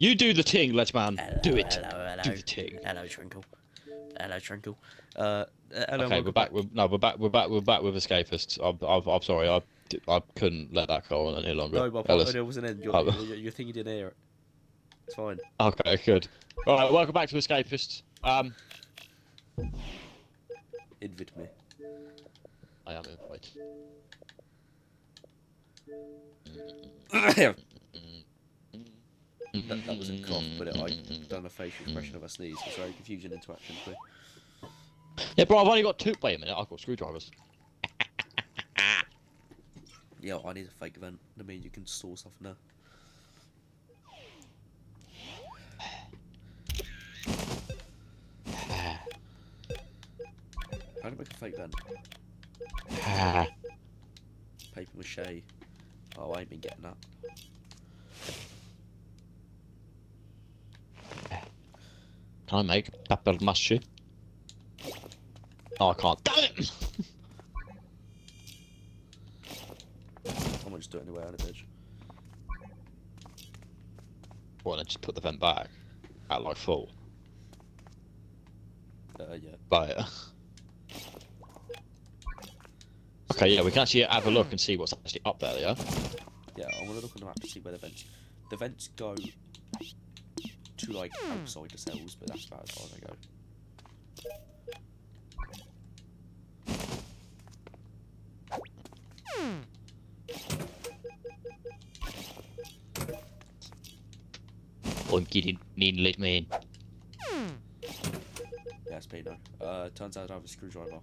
You do the ting, Ledge Man. Hello, do it. Hello, hello. Do the ting. Hello, Trinkle. Hello, Trinkle. Uh, hello, Okay, we're back. We're, no, we're back. We're back. We're back with escapists. I'm, I'm, I'm sorry. I, I couldn't let that go on any longer. No, my Ellis. partner wasn't in. Your, Oh. your, your thing you didn't hear it. It's fine. Okay, good. All right, welcome back to escapists. Um, Invid me. I am in. Wait. that, that was a cough, but it, I mm-hmm. done a facial expression of a sneeze. It's very confusing interaction. But Yeah, bro. I've only got two. Wait a minute. I've got screwdrivers. yeah, I need a fake vent. I mean, you can store stuff there. How do I make a fake vent? Paper mache. Oh, I ain't been getting that. Can I make paper mache? Oh, I can't. Damn it! I might just do it anyway on it, bitch. Well, I just put the vent back at like full. Uh, yeah. Right. Okay, yeah, we can actually have a look and see what's actually up there, yeah? Yeah, I want to look on the map to see where the vents. The vents go to like outside the cells, but that's about as far as they go. I'm getting in let me in. Yeah, it's Uh, turns out I have a screwdriver.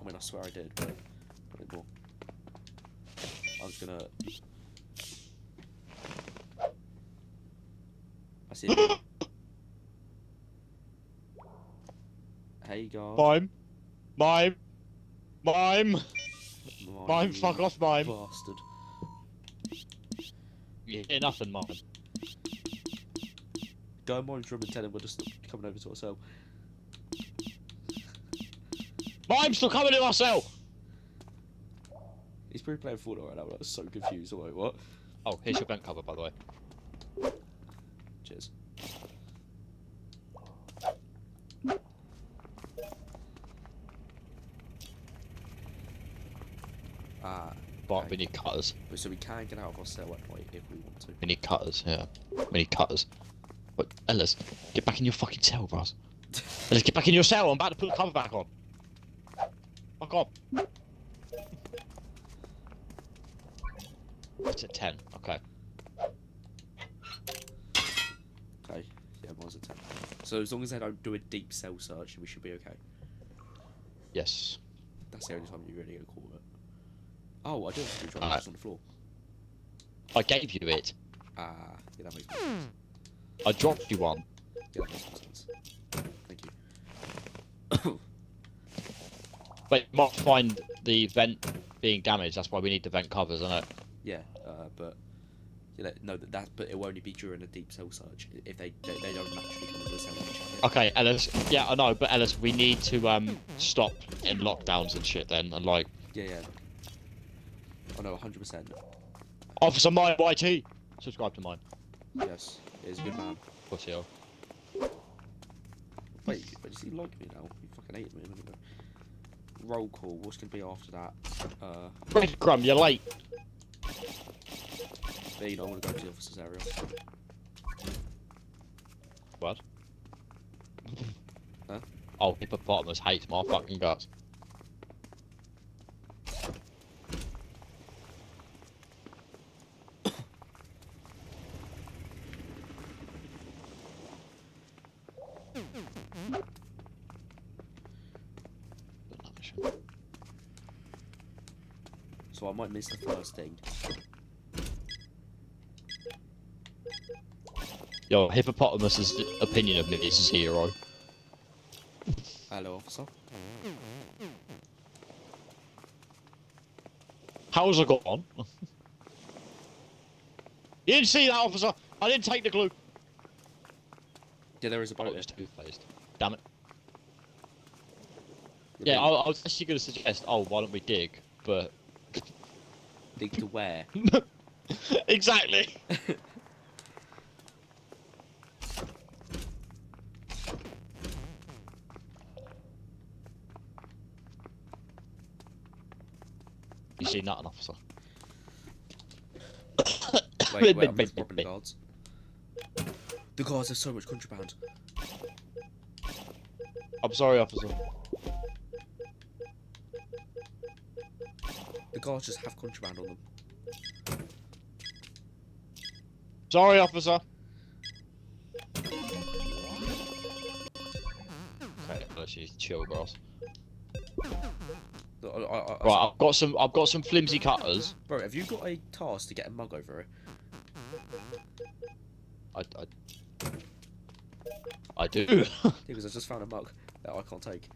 I mean, I swear I did, but not anymore. I was gonna. I see. hey, guys. Mime. Mime. Mime. Mime, Mime, you fuck off, mime. Bastard. Yeah, nothing, mime. Go in Mime's room and tell him we're just coming over to our cell. Mime's still coming to our cell! He's probably playing Fortnite right now, but I was so confused. I'm like, what? Oh, here's your vent cover, by the way. Cheers. Ah, But Okay. we need cutters. so we can get out of our cell at night if we want to. We need cutters, yeah. We need cutters. But, Ellis, get back in your fucking cell, bros. Ellis, get back in your cell. I'm about to put the cover back on. Fuck off. It's at 10. Okay. Okay, yeah, mine's a 10. So as long as they don't do a deep cell search, we should be okay. Yes. That's the only time you really go call it. Oh, I do have a screwdriver just on the floor. I gave you it. Ah, yeah, that makes more sense. I dropped you one. Yeah, that makes more sense. Thank you. But you might find the vent being damaged. That's why we need the vent covers, isn't it? Yeah, uh, but you know, no, that, that but it will only be during a deep cell search if they they, they don't naturally come into a cell it. Okay, Ellis. Yeah, I know, but Ellis, we need to um stop in lockdowns and shit then, and like Yeah, yeah. Oh no, 100%. Officer Mime YT. Subscribe to mine. Yes, it is a good man. Pussy hole. Wait, but does he like me now? You fucking hated me a minute ago. Roll call. What's gonna be after that? Uh, Red Crumb, you're late. Bean, I want to go to the officer's area. What? Huh? Oh, hippopotamus hates my fucking guts. I might miss the first thing. Yo, hippopotamus's opinion of me is zero. Hello, officer. How's it gone? you didn't see that, officer. I didn't take the glue. Yeah, there is a Oh, boat it was there. toothpaste. Damn it. Yeah, Yeah, I, I was actually going to suggest, oh, why don't we dig? But something to wear. exactly. you see, not an officer. wait, wait, I'm the guards. The guards have so much contraband. I'm sorry, officer. Guards just have contraband on them. Sorry, officer. Okay, let's use chill, grass. I, I, I, Right, I've got some. I've got some flimsy cutters. Bro, have you got a task to get a mug over it? I, I, I do. Because I just found a mug that I can't take.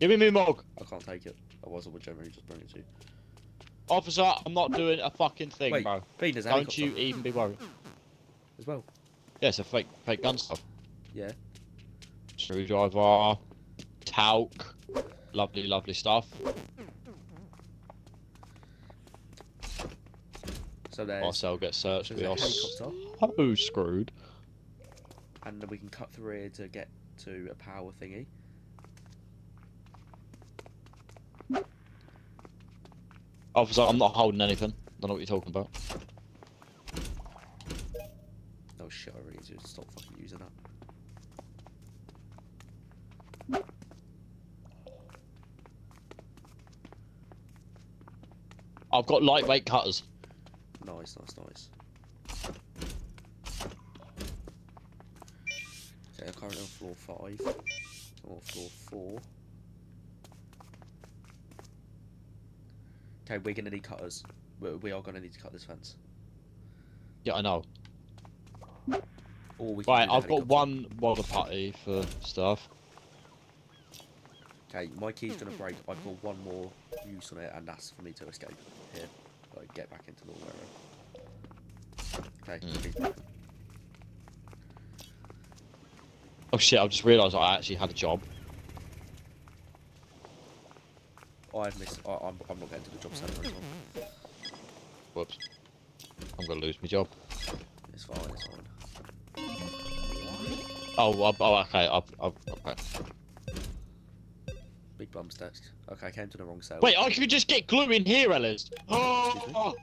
Give me my mug, I can't take it. Otherwise, I would generally just bring it to officer. I'm not doing a fucking thing, Wait, bro. Bean, there's a Don't helicopter you even be worried. as well. Yeah, it's a fake, fake gun stuff. Yeah. Screwdriver, talc, lovely, lovely stuff. So there's, Marcel gets searched. there's We a are so screwed. and then we can cut through here to get to a power thingy. Officer, I'm not holding anything. Don't know what you're talking about. Oh shit, I really need to stop fucking using that. I've got lightweight cutters. Nice, nice, nice. Okay, I'm currently on floor five. I'm floor four. Okay, we're gonna need cutters. We, we are gonna need to cut this fence. Yeah, I know. Or we can Right, do the I've got helicopter. one water putty for stuff. Okay, my key's gonna hmm, hmm, break. I've hmm. got one more use on it, and that's for me to escape here. Like, get back into normal area. Okay, Mm. Oh shit! I've just realised I actually had a job. I've missed. I, I'm, I'm not getting to the job centre anymore. Whoops. I'm gonna lose my job. It's fine, it's fine. Oh, I, oh, okay. I, I, okay. Big bum desk. Okay, I came to the wrong cell. Wait, I could just get glue in here, Ellis. Oh,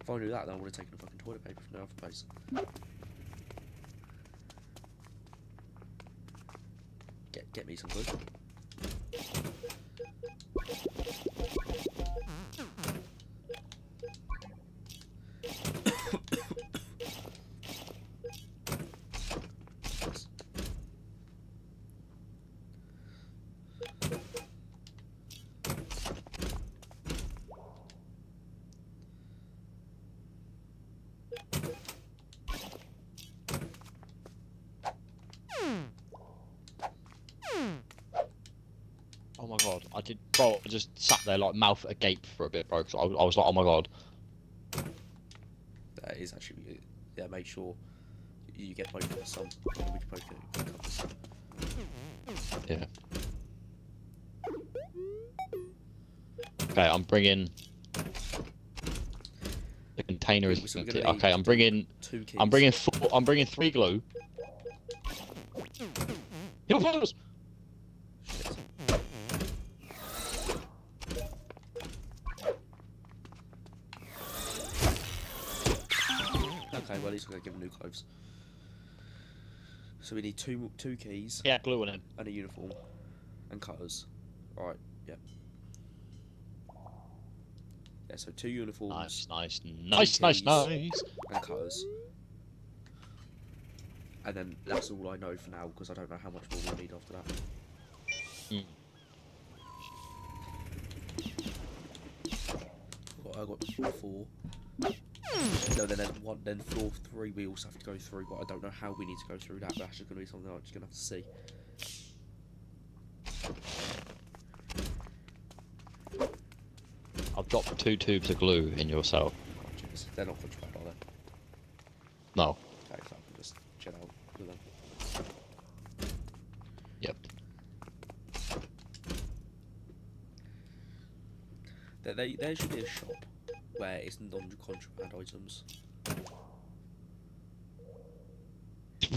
If I knew that, then I would have taken the fucking toilet paper from the other place. Get me some glue. Bro. I just sat there like mouth agape for a bit, bro. 'cause I, was- I was like, oh my god. That is actually yeah. Make sure you get both of some. We can get. Yeah. Okay, I'm bringing. The container is So Okay, I'm bringing. Two keys. I'm bringing four. I'm bringing three glue. Hippopotamus! Shit. Okay, well least gonna give him new clothes. So we need two two keys Yeah, glue on him. and a uniform and cutters. Alright, yeah. Yeah, so two uniforms Nice, nice, nice, nice, nice. and cutters. And then that's all I know for now because I don't know how much more we'll need after that. Mm. Well, I got four. No, then there's one. Then floor three we also have to go through, but I don't know how we need to go through that. But that's just gonna be something I'm just gonna have to see. I've dropped two tubes of glue in your cell. Oh, jeez. They're not contraband, are they? No. Okay, so I can just chill out with them. Yep. There, there, there should be a shop where it's non-contraband items. No,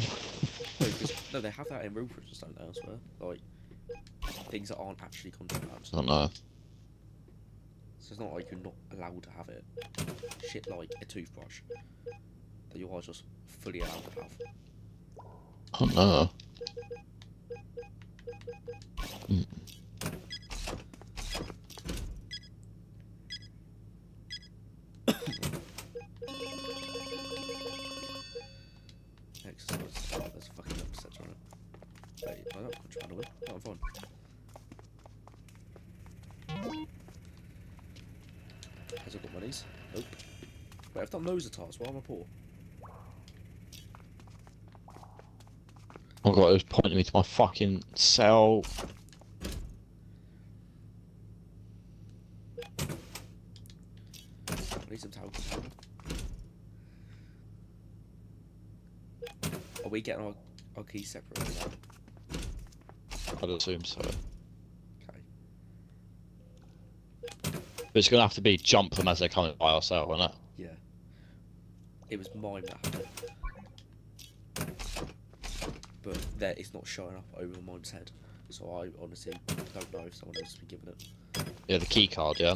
no, they have that in Rupert, just don't they? I swear. Like, things that aren't actually contraband. I don't know. So it's not like you're not allowed to have it. Shit like a toothbrush that you are just fully allowed to have. I don't know. Exercise. Don't have on it. No, I'm fine. Has it got monies? Nope. Wait, I've done loads of tasks. Why am I poor? Oh god, it was pointing me to my fucking cell. I need some towel container. Are we getting our, our keys separated now? I'd assume so. Okay. But it's gonna have to be jump them as they're coming by ourselves, isn't it? Yeah. It was mine that had. But there, it's not showing up over mine's head. So I honestly don't know if someone else has been given it. Yeah, the key card, yeah,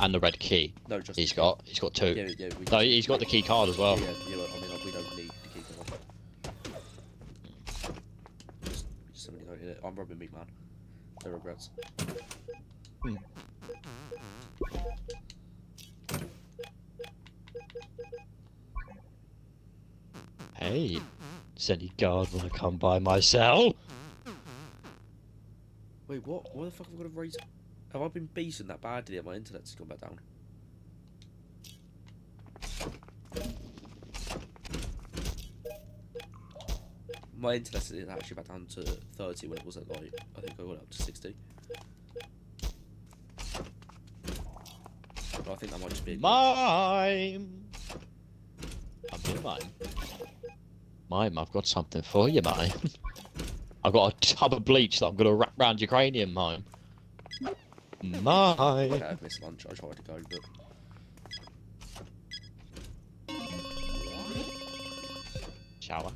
and the red key. No, just He's got. He's got two. Yeah, yeah. We No, he's got the key card as well. Yeah, yeah, yeah, I mean, we don't need the key card. Just, just somebody don't need it. I'm rubbing meat man. No regrets. Hey, does any guard want to come by my cell? Wait, what? Why the fuck have I got to raise? Have I been beaten that badly that my internet's gone back down? My internet is actually back down to 30 when it was at like, I think I got it up to 60. But I think that might just be a. Mime. I'm here, mime. Mime, I've got something for you, mime. I've got a tub of bleach that I'm gonna wrap round your cranium, mime. Mime. Okay, I've missed lunch. I tried to go, but Shower.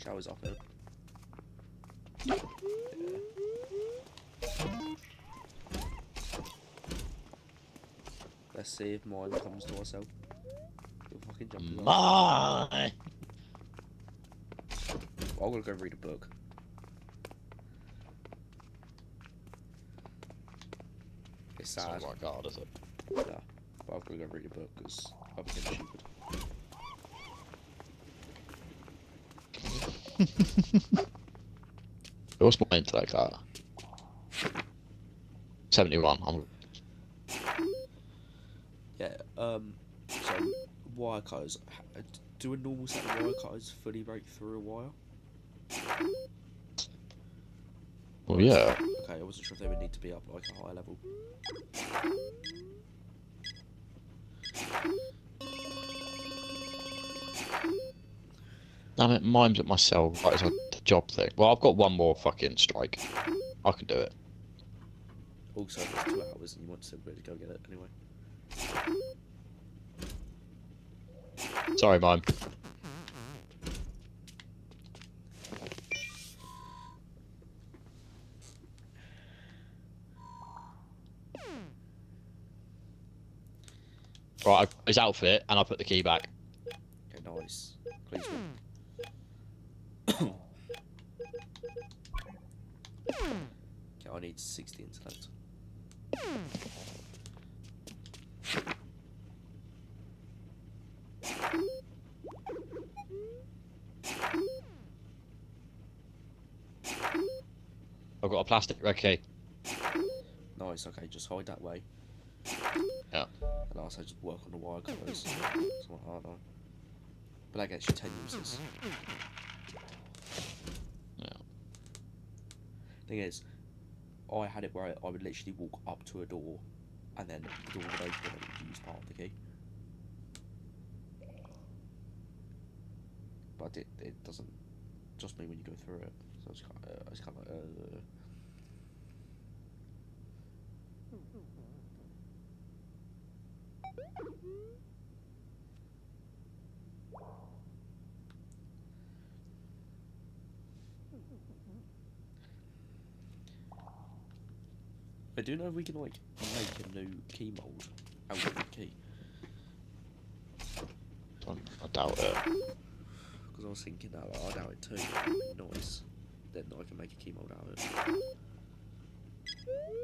Shower's here. Let's see if mine comes to ourselves. You'll fucking jump well. I'm gonna go read a book. It's It's sad, not right guard, is it? but I'm gonna go read a book because I'm getting stupid. What's my intellect at? 71. I'm Yeah, um, so wire cutters. Do a normal set of wire cutters fully break through a wire? Well, yeah. Okay, I wasn't sure if they would need to be up like a higher level. Damn it, mime's at my cell right as a job thing. Well, I've got one more fucking strike. I can do it. Also, it's two hours and you want somebody to go get it anyway. Sorry, mime. Right, his outfit and I put the key back. Okay, nice. Please. okay, I need 60 intellect. I've got a plastic key. Nice, okay, just hide that way. Yeah. And also just work on the wire cutters. It's not hard, no. But that gets you 10 uses. Thing is, I had it where I, would literally walk up to a door and then the door would open and use part of the key. But it, it doesn't just mean when you go through it. So it's kind of, uh, it's kind of like, uh, But do know if we can like make a new key mold out of the key? I doubt it. Because I was thinking that like, I doubt it too. Nice. Then I can make a key mold out of it.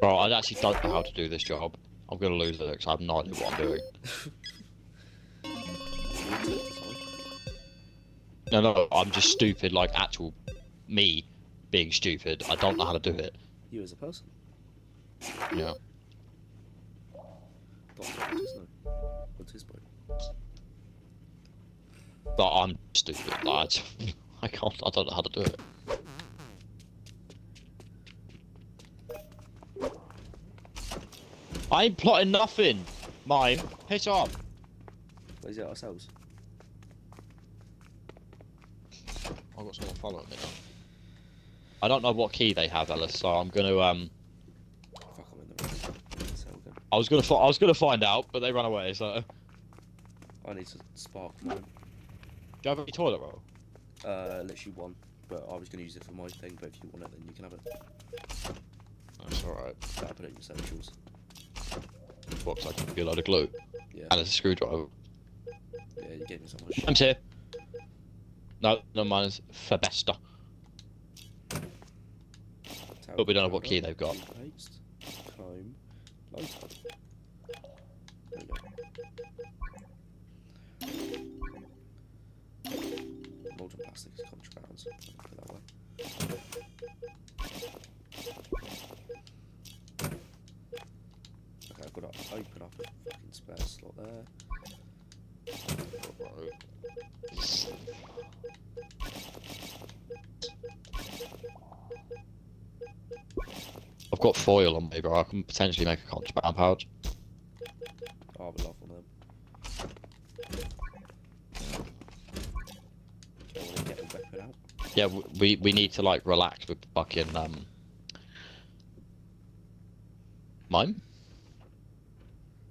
Bro, I actually don't know how to do this job. I'm gonna lose it because I have no idea what I'm doing. You do it, sorry. No, no, I'm just stupid. Like actual me being stupid. I don't know how to do it. You as a person. Yeah. Doctor Otis, no. What's his point? But I'm stupid. Like, I can't. I don't know how to do it. I ain't plotting nothing. Mime, piss off. What is it ourselves? I've got someone following me now. I don't know what key they have, Ellis. So I'm gonna um. Fuck, I'm in the wrong. So good. I was gonna. I was gonna find out, but they ran away. So. I need to spark mine. you have any toilet roll? Uh, literally one. But I was going to use it for my thing, but if you want it, then you can have it. That's alright. I'll put it in your essentials. Box I can you a load of glue Yeah. and a screwdriver. Yeah, you gave me so much. I'm here. No, no, mine is for besta. But we don't know what key they've got. Paste, comb, lighter. There we go. Molten plastic is contraband, so put that. Okay, I've got to open up a fucking spare slot there. I've got foil on me, bro. I can potentially make a contraband pouch. Oh, I would love one of them. Okay, I want to get a weapon out. Yeah, we we need to like relax with fucking um. Mime?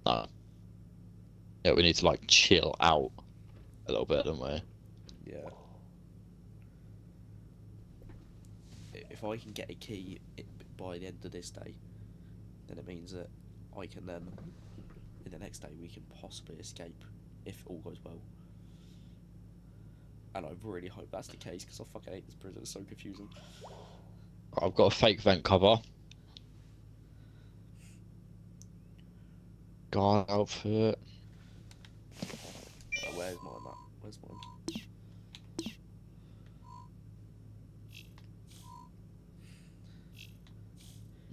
No. Yeah, we need to like chill out a little bit, don't we? Yeah. If I can get a key by the end of this day, then it means that I can then, in the next day, we can possibly escape if all goes well. And I really hope that's the case because I fucking hate this prison. It's so confusing. I've got a fake vent cover. Guard outfit. Uh, where's mine? At? Where's mine?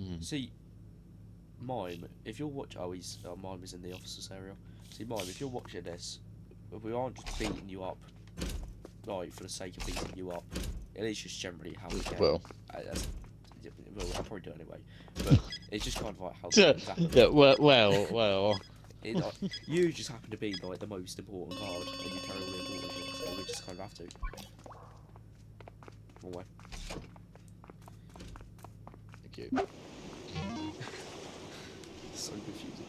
Mm. See, Mime, if you're watching, oh, he's uh, Mime is in the officers area. See, Mime, if you're watching this, we aren't just beating you up, like for the sake of beating you up. It is just generally how we get. Well, Uh, that's, well, I'll probably do it anyway. But it's just kind of like how happen. yeah, well, well, well. It, like, you just happen to be like the most important card, and you carry all the important so we just kind of have to. Wrong way. Thank you. So confusing.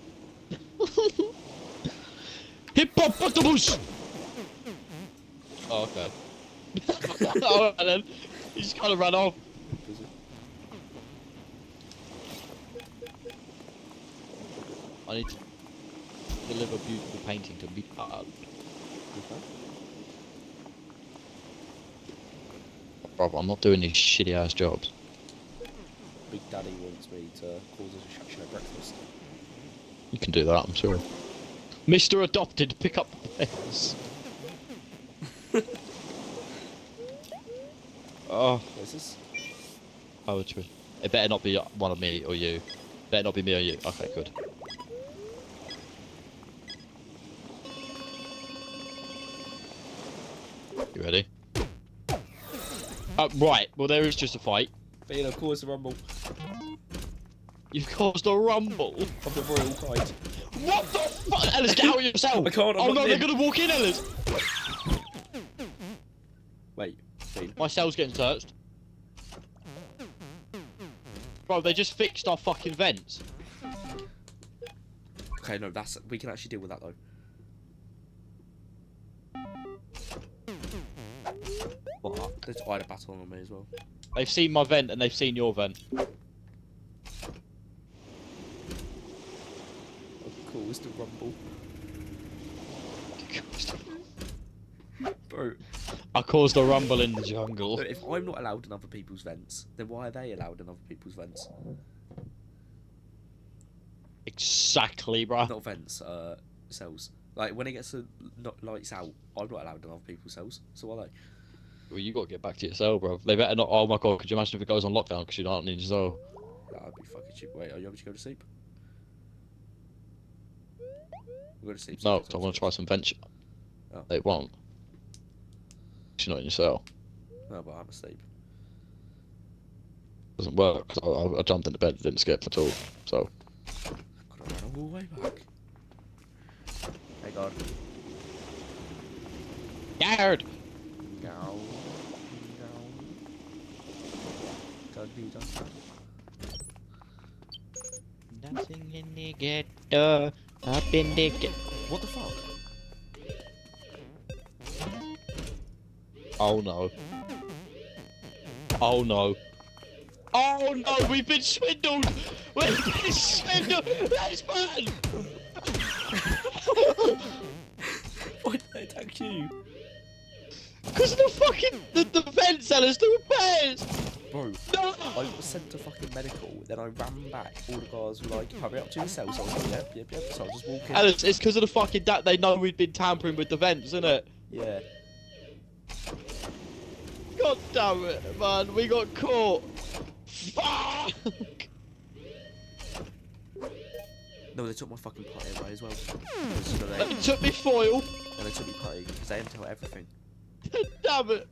Hippopotamus! Oh, okay. oh, then he just kind of ran off. I need to deliver beautiful painting to be uh, Okay. Brother, I'm not doing these shitty ass jobs. Big Daddy wants me to cause us a shakshuka breakfast. You can do that, I'm sure. Mr. Adopted, pick up the pets. oh, What is this? poetry. It better not be one of me or you. Better not be me or you. Okay, good. You ready? Uh, right, well there is just a fight. Being of course a rumble You've caused a rumble. of the royal kite. What the fuck? Ellis, get out of yourself! I can't, I'm oh no, they're gonna walk in, Ellis! Wait. My cell's getting searched. Bro, they just fixed our fucking vents. Okay, no, that's we can actually deal with that though. What? There's a battle on me as well. They've seen my vent and they've seen your vent. Caused the rumble. Bro, I caused a rumble in the jungle. But if I'm not allowed in other people's vents, then why are they allowed in other people's vents? Exactly, bro. Not vents, uh, cells. Like when it gets the not lights out, I'm not allowed in other people's cells. So why they? Well, you got to get back to your cell, bro. They better not. Oh my god, could you imagine if it goes on lockdown because you're not in your cell? That'd be fucking cheap. Wait, are you able to go to sleep? We'll go to sleep. No, so 'cause I want to try some venture. Oh. They won't. You're not in your cell. No, but I'm asleep. Doesn't work. I, I, I jumped into bed, didn't skip at all. So I Gotta run all the way back. Hey God. scared. Go. Go. Dudley, Dudley. Dancing in the ghetto, up in the ghetto. What the fuck? Oh no. Oh no. Oh no, we've been swindled! We've been swindled! That's bad! Why did they attack you? Because of the fucking the, the vent sellers, the repairs! Bro, No! I was sent to fucking medical, then I ran back. All the guys were like, hurry up to your cell. So I was like, yep, yep, yep. So I just walk in. Alice, it's because of the fucking that they know we'd been tampering with the vents, isn't it? Yeah. God damn it, man, we got caught! Fuck! No, they took my fucking putty away as well. So they, They took me foil! and they took me putty because they didn't tell everything. Damn it!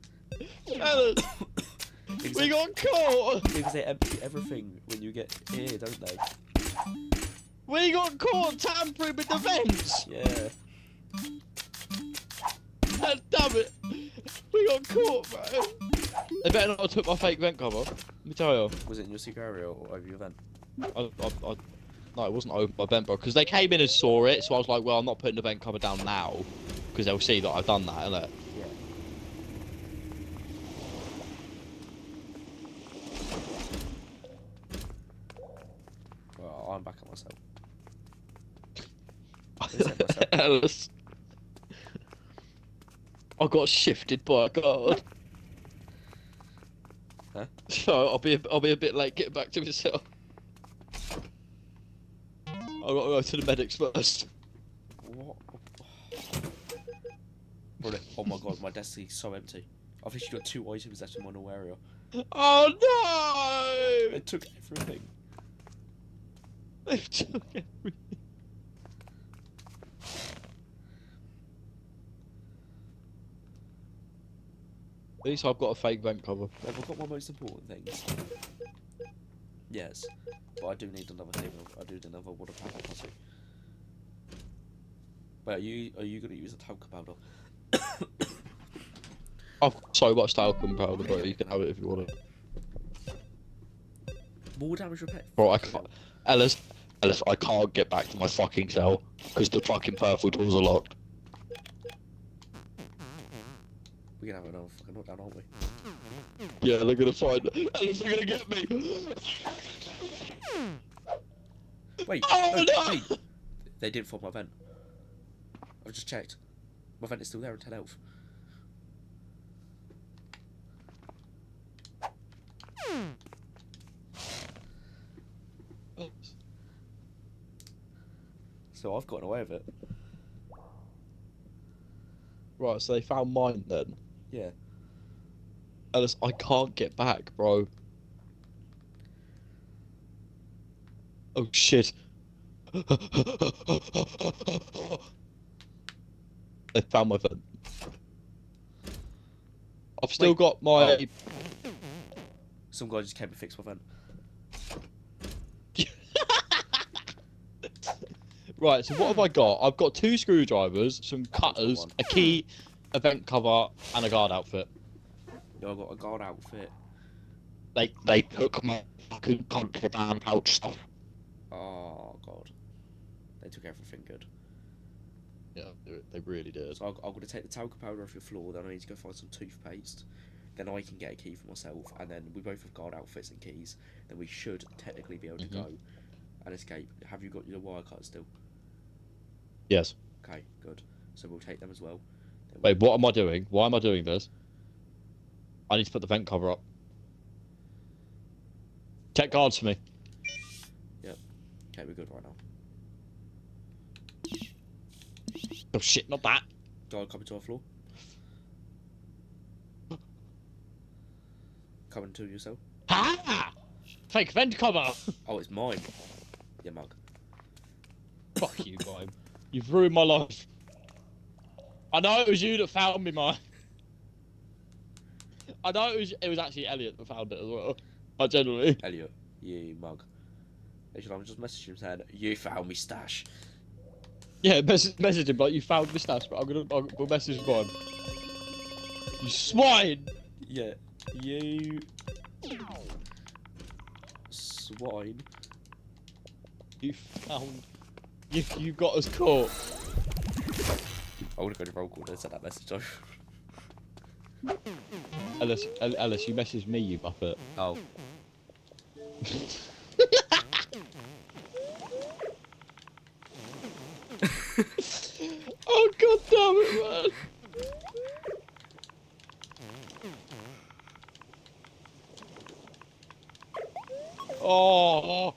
Because we got caught! because they empty everything when you get here, don't they? We got caught tampering with the vents! Yeah. God damn it! We got caught, bro! They better not have took my fake vent cover. Let me tell you. Was it in your secret area or over your vent? I, I, I, no, it wasn't over my vent, bro. Because they came in and saw it, so I was like, well, I'm not putting the vent cover down now. Because they'll see that I've done that, innit? Yeah. Well, I'm back at myself. Alice. I got shifted by a guard. Huh? So I'll be a, I'll be a bit late getting back to myself. I got to go to the medics first. What? Oh my god, my desk is so empty. I've literally got two items left in my area. Oh no! It took everything. They took everything. At least I've got a fake vent cover. Have I got my most important things? Yes, but I do need another thing. I do need another water pump pussy. Wait, are you are you gonna use a talcum powder? I've got so much talcum powder, but you can have it if you want it. More damage repair. Bro, I can't. Ellis, Ellis, I can't get back to my fucking cell because the fucking purple doors are locked. We're gonna have another fucking knockdown, aren't we? Yeah, they're gonna find. They're gonna get me. Wait, Oh, no! wait. They didn't find my vent. I've just checked. My vent is still there at 10 health. So I've gotten away with it. Right, so they found mine then. Yeah. Ellis, I can't get back, bro. Oh shit. they found my phone. I've still Wait, got my. Oh. Some guy just came and fixed my vent. Right, so what have I got? I've got two screwdrivers, some cutters, a key, a vent cover, and a guard outfit. Yeah, I got a guard outfit. They they took my fucking contraband pouch stuff. Oh god. They took everything good. Yeah, they- they really did. So I'm, I'm going to take the talcum powder off your floor, then I need to go find some toothpaste. Then I can get a key for myself, and then we both have guard outfits and keys. Then we should technically be able to Mhm. go and escape. Have you got your wire cutter still? Yes. Okay, good. So we'll take them as well. Wait, what am I doing? Why am I doing this? I need to put the vent cover up. Check guards for me. Yep. Okay, we're good right now. Oh shit, not that. Guard coming to our floor. Coming to yourself. Ah! Fake vent cover! Oh, it's mine. Yeah, mug. Fuck you, Mime. You've ruined my life. I know it was you that found me, Mime. I know it was it was actually Elliot that found it as well. I generally. Elliot, you mug. Actually, I'm just messaging him saying, you found me stash. Yeah, message, message him like you found my stash, but I'm gonna I'll, we'll message Mime. You swine! Yeah, you... Swine. You found. You you got us caught. I would have gone to roll call and sent that message over. Ellis, El- Ellis, you messaged me, you buffet. Oh. oh god damn it, man! Oh.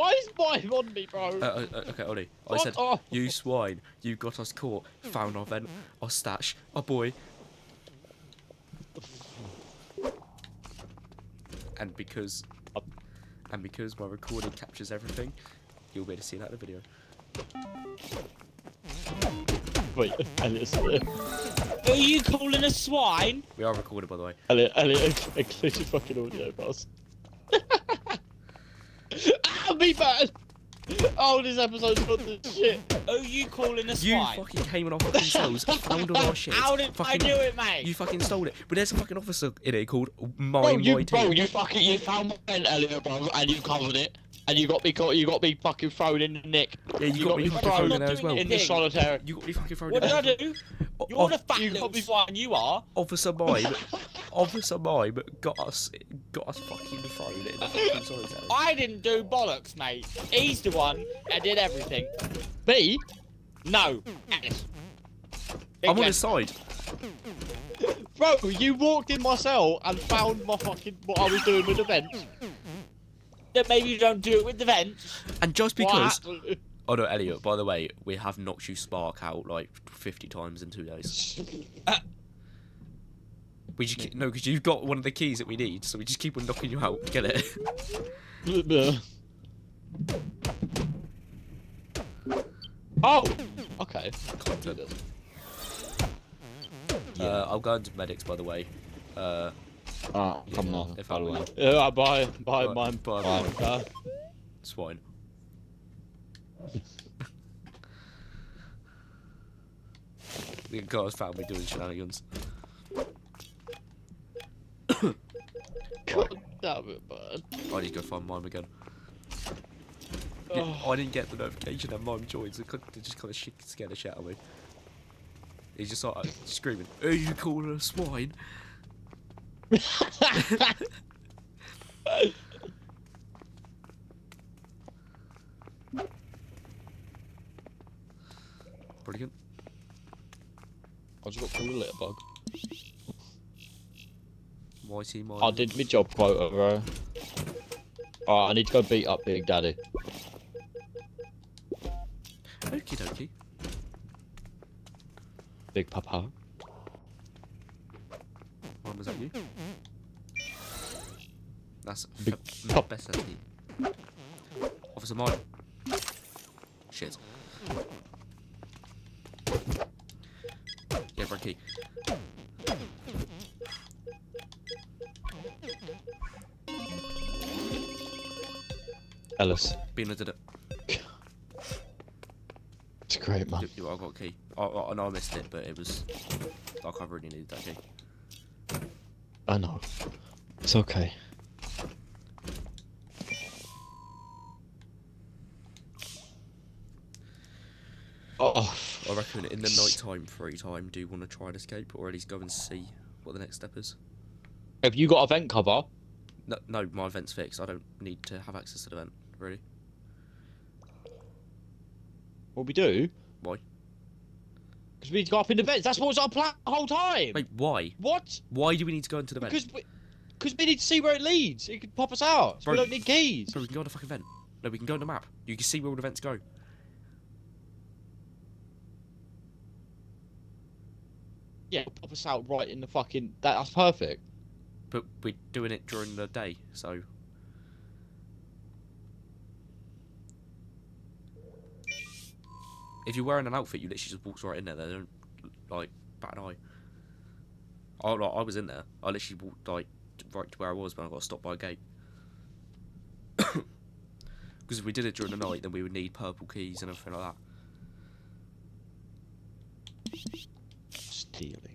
Why is mine on me, bro? Uh, uh, okay, Ollie. I said, Oh. you swine, you got us caught, found our vent, our stash, our boy. And because, and because my recording captures everything, you'll be able to see that in the video. Wait, Elliot's there. Who are you calling a swine? We are recorded, by the way. Elliot, Elliot, include your fucking audio, boss. Me bad! Oh, this episode's got this shit. Who are you calling a You fucking came in our fucking cells, found all our shit. How did fucking, I do it, mate? You fucking stole it. But there's a fucking officer in it called Bro, Mime you, YT. bro, you fucking, you found my vent, Elliot, bro, and you covered it. And you got me, caught, you got me fucking thrown in the nick. Yeah, you, you got, got me me fucking thrown thrown in in there as well. In the Thing. solitary. You got me fucking thrown what in did I do? You're the of- fucking got me- swine you are. Officer Mime, Officer Mime got us, got us fucking thrown in the fucking solitary. I didn't do bollocks, mate. He's the one that did everything. Me? No, Alice. Big I'm on his side. Bro, you walked in my cell and found my fucking, what I was doing with the vent. Then maybe you don't do it with the vents. And just because. Oh no, Elliot. By the way, we have knocked you Spark out like 50 times in two days. Uh, We just keep, no, because you've got one of the keys that we need, so we just keep on knocking you out. Get it? oh! Okay. This. Uh, I'll go into medics, by the way. Uh, Ah, Yeah, come on. if by I the way. Yeah, bye, bye, Bye, mine. bye, Bye. bye. Uh, swine. the guys found me doing shenanigans. God damn it, man. I need to go find mime again. Oh. I didn't get the notification that mime joined, so it just kind of scared the shit out of me. He's just like uh, screaming, "Are you calling a swine?" Brilliant. I just got called a little bug. YT mime. I did my job quota, bro. Alright, I need to go beat up Big Daddy. Okie dokie. Big Papa. Mime, was that you? That's Big best ST. Officer mime. Shit. Yeah, Frankie. Ellis. Bina did it. It's great, man. I got a key. I, I, I know I missed it, but it was. Like I really needed that key. I know. It's okay. Oh, I reckon in the night time, free time, do you want to try and escape, or at least go and see what the next step is? have you got a vent cover? No, no, my vent's fixed. I don't need to have access to the event, really. What we do? Why? Because we need to go up in the vents. That's what was our plan the whole time. Wait, why? What? Why do we need to go into the vent? Because we, because we need to see where it leads. It could pop us out. So we don't need keys. Bro, we can go on the fucking vent. No, we can go on the map. You can see where all the vents go. Yeah, pop us out right in the fucking. That, that's perfect. But we're doing it during the day, so. If you're wearing an outfit, you literally just walks right in there. They don't like bat an eye. I, like, I was in there. I literally walked like right to where I was, but I got stopped by a gate. Because if we did it during the night, then we would need purple keys and everything like that. Stealing.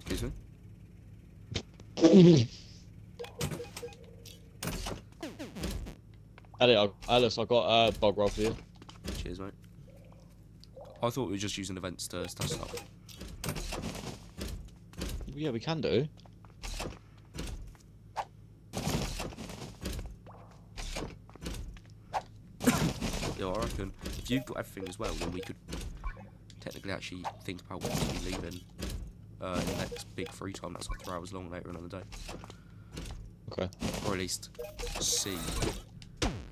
Excuse me. Elliot, I- Alice, I got a bog roll for you. Cheers, mate. I thought we were just using events to stash stuff. Yeah, we can do. Yeah, I reckon if you've got everything as well, then we could technically actually think about what to be leaving uh, in the next big free time. That's like three hours long later on in the day, Okay. or at least see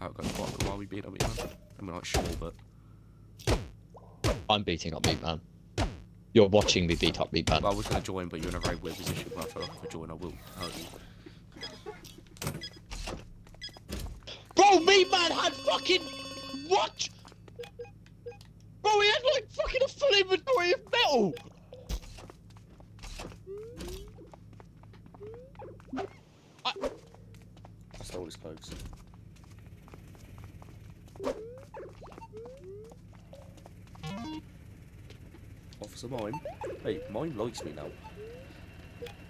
how it goes. Why, are we being up here? I'm not sure, but I'm beating up Meat Man. You're watching me beat up Meat Man. well, I was going to join, but you're in a very weird position. But I feel like if I join, I will. Bro, Meat Man had fucking what? Bro, he had like fucking a full inventory of metal. I stole his clothes. Officer Mime? Hey, Mime likes me now.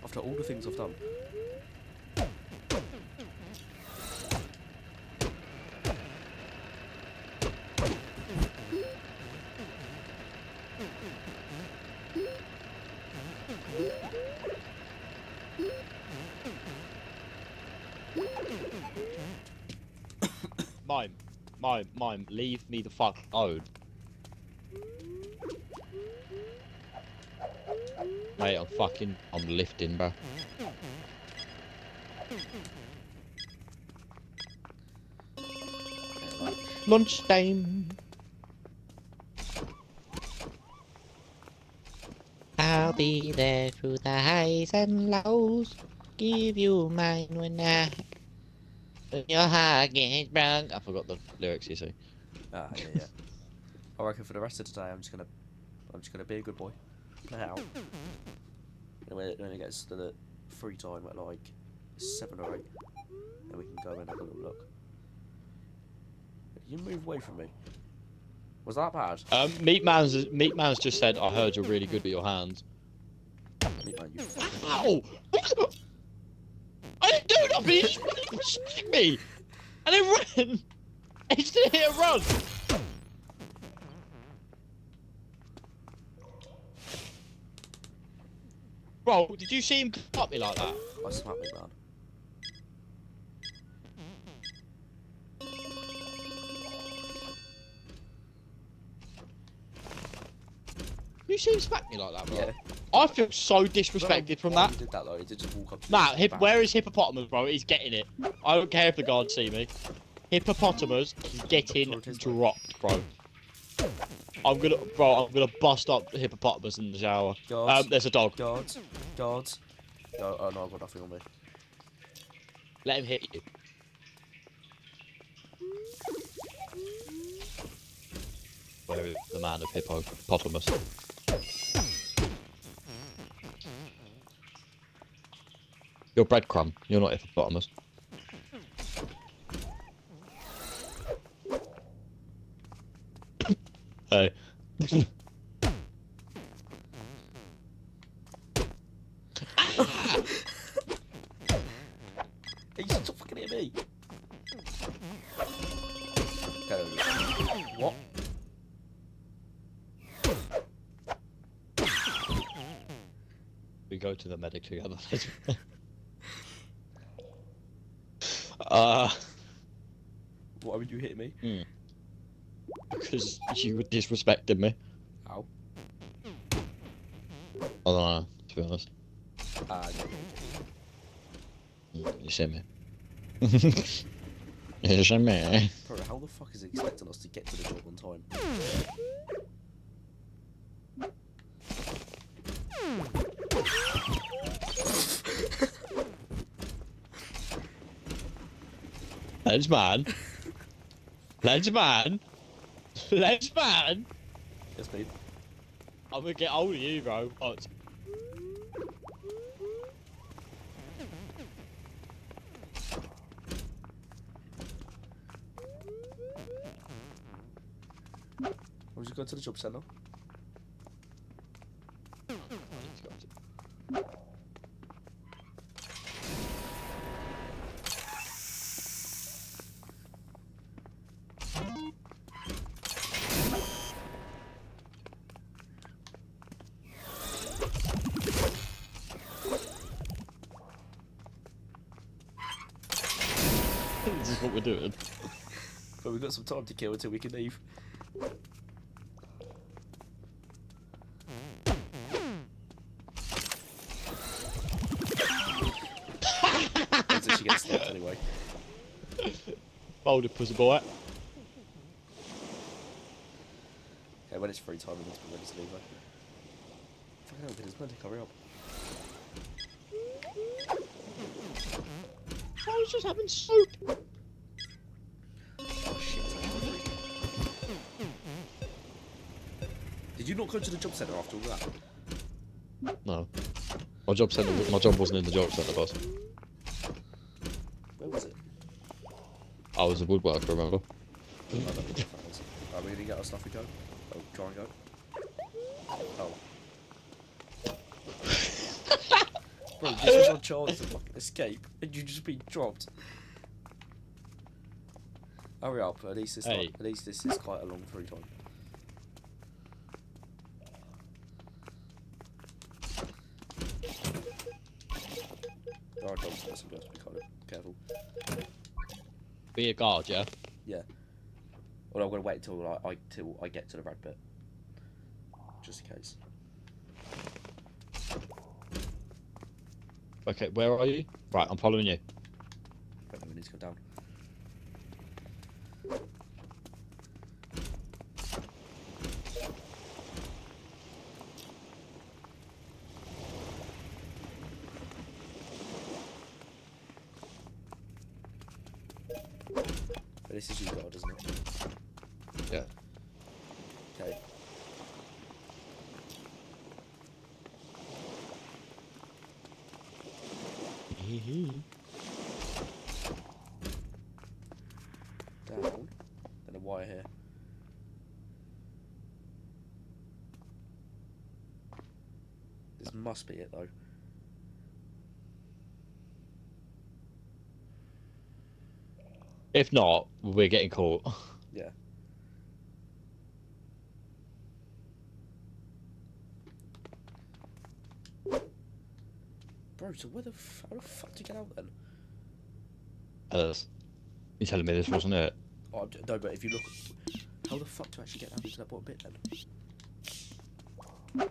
After all the things I've done. Mime, mime, mime, leave me the fuck alone. Mate, I'm fucking, I'm lifting, bro. Lunchtime. I'll be there through the highs and lows. Give you mine when I. When your heart gets. I forgot the lyrics, you see. ah, yeah, yeah. I reckon for the rest of today, I'm just gonna, I'm just gonna be a good boy. Play out. And when it, when it gets to the free time at like seven or eight, then we can go and have a little look. You move away from me. Was that bad? Um, Meat Man's Meat Man's just said, "I heard you're really good with your hands." Meat man, you Ow! I didn't do nothing. He just wanted to me, and then ran. He just didn't hit a run. Bro, did you see him cut me like that? I smacked me, man. You see him smack me like that, bro? Yeah. I feel so disrespected from that. You did that though. He did just walk up. Nah, hip, where is hippopotamus, bro? He's getting it. I don't care if the guards see me. Hippopotamus is getting dropped, bro. I'm gonna, bro. I'm gonna bust up the hippopotamus in the shower. Guards. Um, there's a dog. Guards. Guards. No, oh no, I've got nothing on me. Let him hit you. Where is the man of hippopotamus? You're breadcrumb. You're not hippopotamus. hey. Hey, you stop fucking hit me. What? We go to the medic together. uh, Why would you hit me? because you were disrespecting me. How? I don't know, to be honest. Ah, no. You see me. you see me. Bro, how the fuck is he expecting us to get to the job on time? Let's man. Let's man. Let's man. Yes, mate. I'm gonna get hold of you, bro. Oh, it's- Or just go to the job centre? We're doing. But we've got some time to kill until we can leave. Until she gets stopped anyway. Folded pussy boy. Okay, when it's free time, we need to be ready to leave. Though. Fucking hell, there's plenty. Hurry up. I was just having soup. Did you not go to the job centre after all that? No. My job centre. My job wasn't in the job centre, boss. Where was it? I was a woodworker, remember? I don't know what that was. Are we gonna get our stuff and go? Oh, try and go. Oh. Bro, this was our chance to fucking escape, and you just been dropped. Hurry up, at least it's Hey. at least this is quite a long free time. There are dogs there, so we have to be kind of careful. Be a guard, yeah? Yeah. Well, I'm gonna wait till I, I till I get to the red bit, just in case. Okay, where are you? Right, I'm following you. Wait, we need to go down. But this is you God, isn't it? Yeah. Okay. Down. Then a wire here. This must be it though. If not, we're getting caught. Yeah. Bro, so where the f- how the fuck did you get out then? Uh, you're telling me this wasn't it? Oh, no, but if you look, how the fuck do you actually get down to that bottom bit then?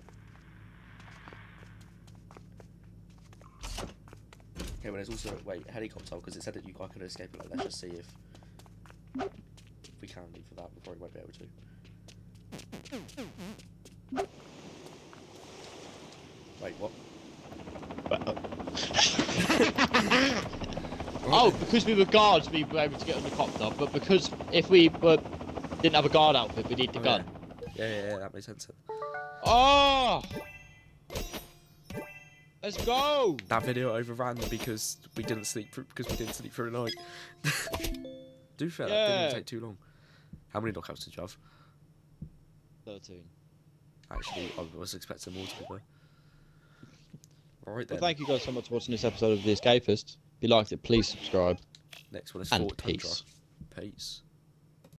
Okay, well, there's also wait helicopter because it said that you guys could escape it. Like, let's just see if, if we can leave for that. We probably won't be able to. Wait, what? Oh, because we were guards, we were able to get on the copter. But because if we were didn't have a guard outfit, we need the Oh, gun. Yeah, yeah, yeah, that makes sense. Oh! Let's go! That video overran because we didn't sleep through, because we didn't sleep through a night. Do fair, that didn't take too long. How many knockouts did you have? Thirteen. Actually, I was expecting more to be there. Well, then. thank you guys so much for watching this episode of The Escapist. If you liked it, please subscribe. Next one is and Fort Tundra. peace. Peace.